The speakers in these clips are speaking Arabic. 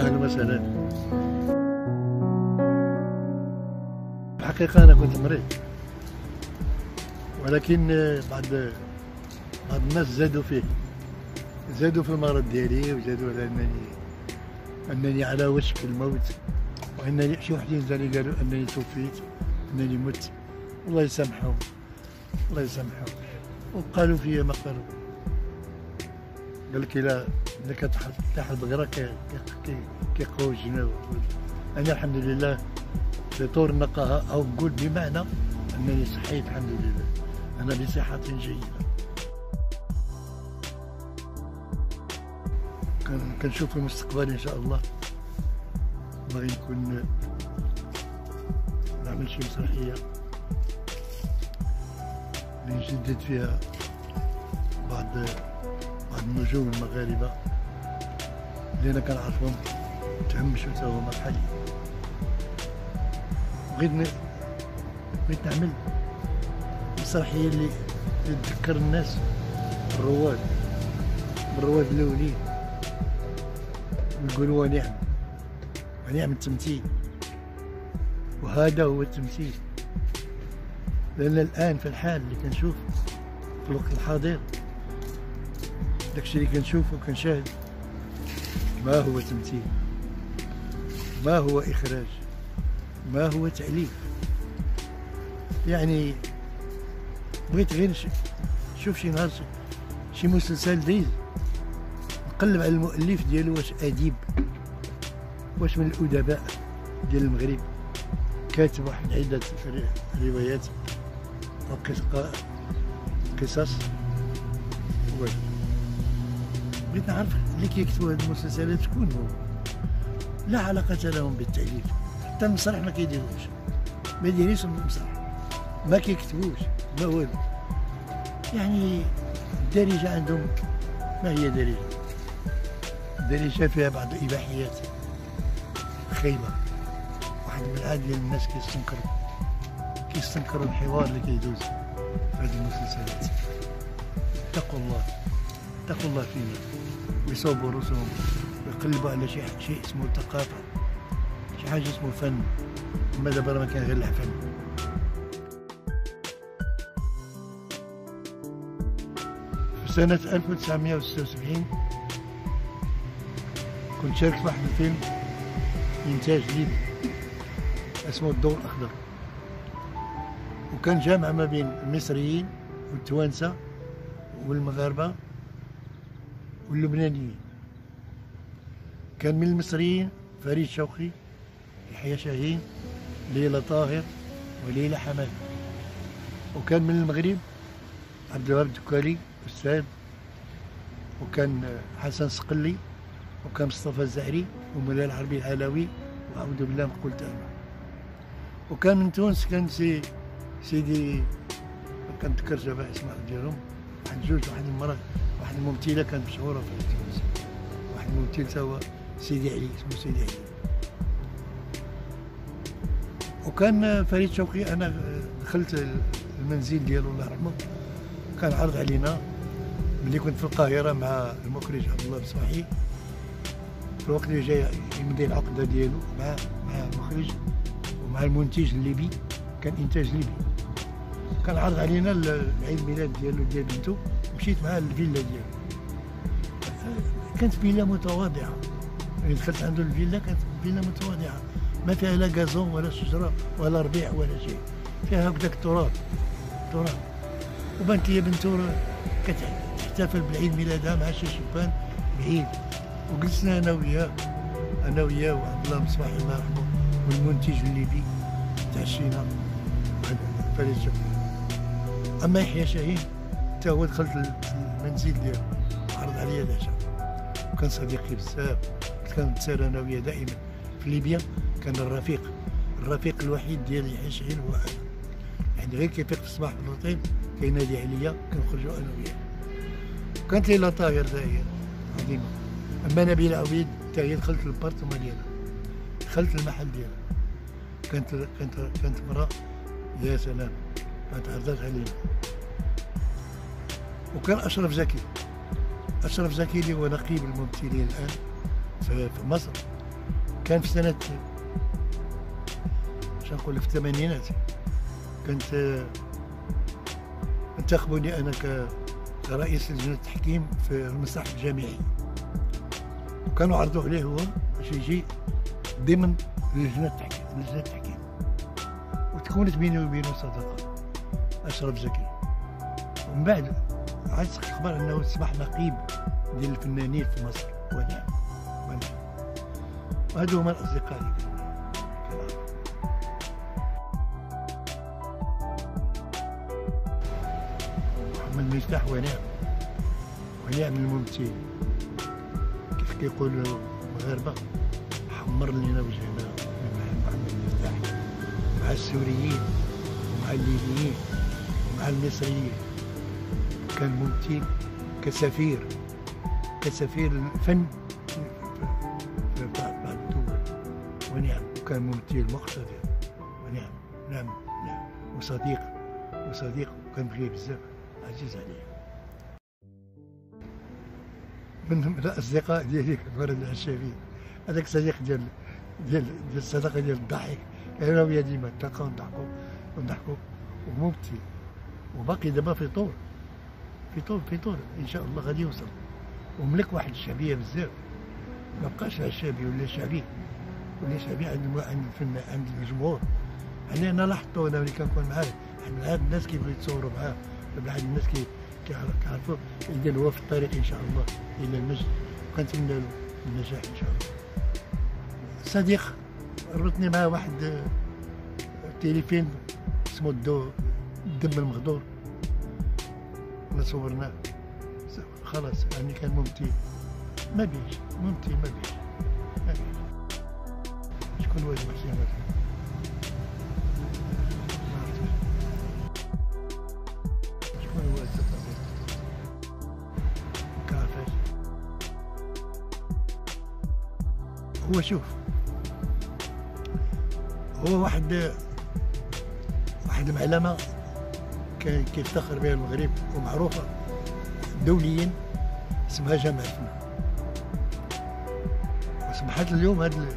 وسهلا. الحقيقة أنا كنت مريض. ولكن بعض بعض الناس زادوا فيه. زادوا في المرض ديالي وزادوا على أنني أنني على وشك الموت وأنني شي وحدين ثاني قالوا أنني توفيت أنني مت. الله يسامحهم. الله يسامحهم. وقالوا فيا ما قالوا قال لك إلا الا كتحط البقره كيقوى الجناب أنا الحمد لله في طور النقاهه أو نقول بمعنى أنني صحيت الحمد لله. أنا بصحة جيدة. كنشوف المستقبل إن شاء الله. باغي نكون نعمل شي مسرحية نجدد فيها بعض النجوم المغاربة اللي أنا كنعرفهم تهمشوا تا هما بحالي بغيت بغيت نعمل مسرحية اللي تذكر الناس الرواد الرواد الأولين. ويقولوا ونعم ونعم التمثيل. وهذا هو التمثيل. لأن الآن في الحال اللي كنشوف في الوقت الحاضر داكشي اللي كنشوف وكنشاهد. ما هو تمثيل؟ ما هو إخراج؟ ما هو تأليف؟ يعني بغيت غير شوف شي نهار شي مسلسل دايز نقلب على المؤلف ديالو واش أديب واش من الأدباء ديال المغرب. كاتب واحد عدة روايات قصص. بغيت نعرف اللي كيكتبوا هاد المسلسلات شكون هو. لا علاقة لهم بالتأليف. حتى المسرح ما كيديروش. ما يديريش المسرح. ما كيكتبوش. ما والو. يعني الدارجة عندهم ما هي دارجة؟ الدارجة فيها بعض الإباحيات. خايبة. واحد من العدد ديال الناس كيستنكروا كيستنكروا الحوار اللي كيدوز في هذه المسلسلات. اتقوا الله. اتقوا الله فينا ويصوبوا رؤوسهم ويقلبوا على شيء شيء اسمه الثقافة شي حاجة اسمه فن. أما دابا ما كان غير الفن في سنة 1976 كنت شاركت في واحد الفيلم إنتاج ليبي اسمه الضوء الأخضر. وكان جامع ما بين المصريين والتوانسة والمغاربة. واللبنانيين كان من المصريين فريد شوقي يحيى شاهين ليلى طاهر وليلى حماد. وكان من المغرب عبد الوهاب الدكالي أستاذ. وكان حسن صقلي وكان مصطفى الزهري ومولاي العربي العلوي وأعوذ بالله من قلت أنا. وكان من تونس كان سي سيدي ما كنتذكرش دابا الاسماء ديالهم. واحد جوج واحد المراه واحد الممثلة كانت مشهورة في تونس واحد الممثل هو سيدي علي اسمه سيدي علي. وكان فريد شوقي أنا دخلت المنزل ديالو الله يرحمه كان عرض علينا ملي كنت في القاهرة مع المخرج عبد الله بصباحي في الوقت اللي جاي يمضي العقده ديالو مع مع المخرج ومع المنتج الليبي كان إنتاج ليبي. كان عرض علينا العيد الميلاد ديالو ديال بنتو مشيت معاه للفيلا ديالو كانت فيلا متواضعة. يعني دخلت عنده الفيلا كانت فيلا متواضعة. ما فيها لا غازون ولا شجرة ولا ربيع ولا شيء. فيها هكذاك التراب. تراب. وبانت لي بنتو كتحتفل بالعيد ميلادها مع شي شبان بعيد. وجلسنا أنا وياه. أنا وياه وعبد الله مصباح الله يرحمه والمنتج الليبي تعشينا. فريد أما يحيى شاهين حتى هو دخلت المنزل ديالو عرض عليا العشاء وكان صديقي بزاف كنت نتسالى أنا وياه دائما في ليبيا كان الرفيق. الرفيق الوحيد ديال يحيى شاهين هو أنا. يعني غير كيفيق في الصباح في الروتين كينادي عليا كنخرجوا أنا وياه. كانت ليلى طاهر هي عظيمة. أما نبيل عبيد حتى هي دخلت البارتوما ديالها. دخلت المحل ديالها. كانت كانت كانت مرأة يا سلام ما تعرضت علينا. وكان أشرف زكي. أشرف زكي اللي هو نقيب الممثلين الآن في مصر. كان في سنة شنو نقول في الثمانينات. كنت انتخبوني أنا كرئيس لجنة التحكيم في المسرح الجامعي. وكانوا عرضوا عليه هو باش يجي ضمن لجنة التحكيم لجنة التحكيم. وتكونت بيني وبينه صداقة. أشرف زكي. ومن بعد عاد الخبر أنه أصبح نقيب ديال الفنانين في مصر. ونعم ونعم وهذو هما الأصدقاء اللي محمد مفتاح ونعم ونعم الممثل كيف كيقولوا المغاربة حمر لنا وجهنا محمد مفتاح. مع السوريين ومع الليبيين ومع المصريين. كان ممثل كسفير كسفير الفن. في بعض الدول ونعم وكان ممثل مقتدر ونعم نعم نعم. وصديق وصديق وكان بغيه بزاف عزيز عليه من الأصدقاء ديالي فرد العشابي هذاك صديق ديال ديال ديال الصداقه ديال الضحك. أنا وياه ديما نتلاقاو نضحكوا ونضحكوا وممثل وباقي دابا في طول في طول في طول. إن شاء الله غادي يوصل. وملك واحد الشعبية بزاف. ما بقاش عشابي ولا شعبي. ولا شعبي عند عند الفن عند الجمهور يعني أنا لاحظته أنا ملي كنكون معاه هاد الناس كيبغيو يتصوروا معاه. بعض الناس كي كيعرفوا يلقى هو في الطريق إن شاء الله. إلى المجد. وكنتمنى له النجاح إن شاء الله. صديق ربطني معاه واحد تليفون اسمه الدو الدم المغدور. صورناه خلاص يعني كان ممتع. ما بيش ممتع ما بيش. ما بيش. شكون هو حسين شكون هو هو شوف هو واحد واحد كيفتخر بها المغرب ومعروفة دوليا اسمها جامعة الفنون أصبحت اليوم هذه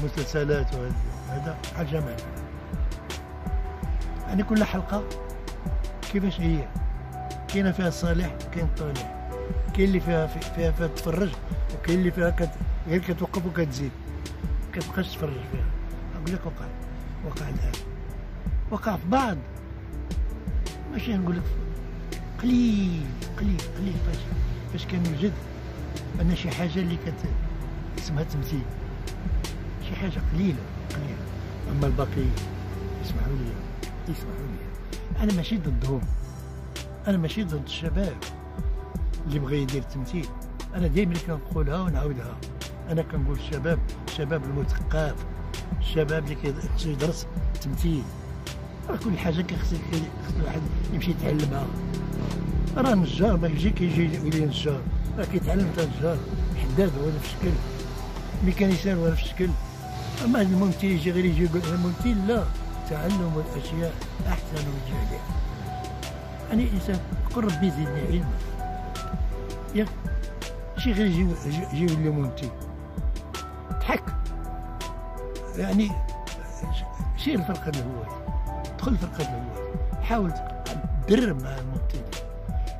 المسلسلات وهذا جامعة الفنون يعني كل حلقة كيفاش هي؟ كاينة فيها الصالح كاين الطالح كاين اللي فيها فيها, فيها تفرج وكاين اللي فيها كت... غير كتوقف وكتزيد. كتبقاش تفرج فيها. نقول لك وقع وقع الآن. وقع في بعض. ماشي نقول لك قليل قليل قليل فاش فاش كان يوجد ان شي حاجة اللي كانت اسمها تمثيل. شي حاجة قليلة قليلة. أما الباقي اسمحوا لي اسمحوا لي. أنا ماشي ضدهم أنا ماشي ضد الشباب اللي بغى يدير التمثيل أنا دائما كنقولها ونعاودها. أنا كنقول الشباب الشباب المثقف الشباب اللي كيدرس التمثيل كل حاجة كيخص الواحد يمشي يتعلمها راه نجار ما يجي كيجي يولي نجار. راه كيتعلم تا نجار حداد ولا في الشكل. ميكانيسيان ولا في الشكل. أما هذا الممثل يجي غير يجي يقول أنا ممثل لا. تعلم الاشياء أحسن من جهلها يعني الانسان قل ربي زدني علما ياك شي غير يجي يجي يولي ممثل. ضحك يعني سير الفرقه اللي هو. دخل اللي هو حاول تدرب مع الممثل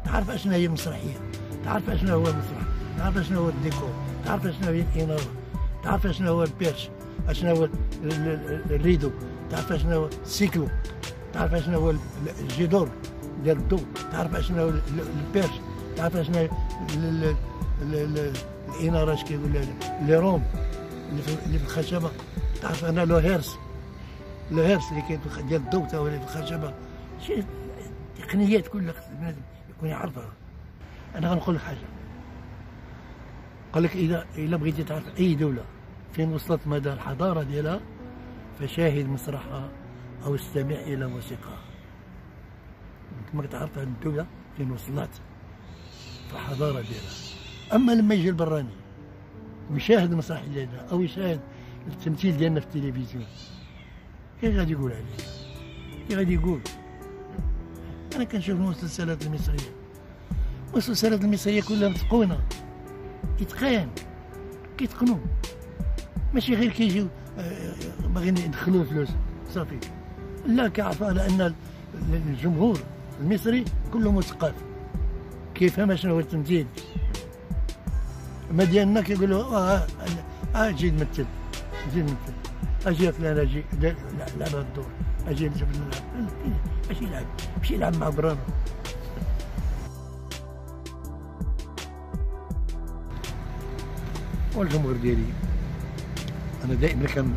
تعرف اشنا هي المسرحيه تعرف اشنا هو المسرح. تعرف اشنا هو الديكور. تعرف اشنا هي الإنارة. تعرف اشنا هو la perche. اشنا هو ال rideau. تعرف اشنا هو ال cyclo. تعرف اشنا هو ال jeu d'orgue. ديال الضوء تعرف اشنا هو la perche. تعرف اشنا الإنارة اش كيقول لي روم اللي في الخشبة. تعرف أنا لو هيرس لو هيرس اللي كاين ديال هو اللي في الخشبه شي تقنيات كلها خص البنادم يكون يعرفها. أنا غنقول لك حاجة. قال لك إذا إذا بغيتي تعرف أي دولة فين وصلت مدى الحضاره ديالها فشاهد مسرحها أو استمع إلى موسيقاها كما تعرف هذه الدولة فين وصلت في الحضاره ديالها. أما لما يجي البراني ويشاهد المسرح ديالنا أو يشاهد التمثيل ديالنا في التلفزيون كيف غادي يقول عليه كيف غادي يقول؟ أنا كنشوف المسلسلات المصرية. المسلسلات المصرية كلها متقونة. كيتقان كيتقنوا. ماشي غير كيجيو آه، باغيين يدخلوا فلوس. صافي. لا كيعرف على أن الجمهور المصري كله مثقف. كيفهم شنو هو التمثيل. ما ديالنا كيقولوا آه آه جي نمثل جي نمثل أجي فلان أجي لعب الدور أجي نشوف نلعب ماشي يلعب ماشي يلعب مع برانو والجمهور ديالي أنا دائما كان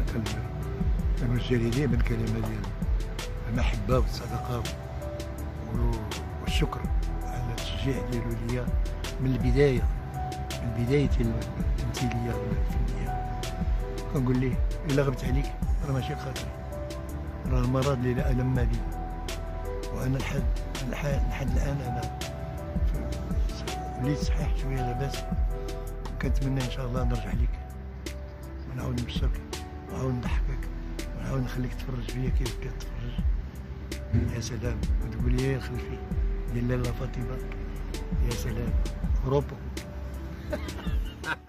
كنوجه ليه دائما الكلمة ديال المحبة والصداقه والشكر على التشجيع ديالو ليا من البداية من بداية التمثيليه الفنيه كنقول ليه إلا غبت عليك راه ماشي خاطري. راه المرض اللي الم بي وأنا لحد لحد الآن أنا وليت صحيح شوية لاباس. كنتمنى إن شاء الله نرجع لك ونعاود نبشرك ونعاود نضحكك ونعاود نخليك تفرج فيا كيف كتفرج يا سلام. وتقول لي يا خلفي ديال لاله فاطمة يا سلام. أوروبا.